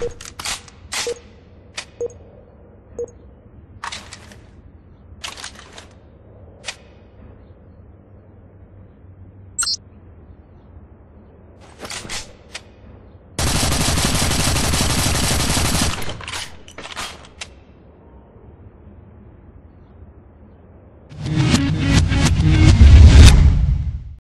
you Mm.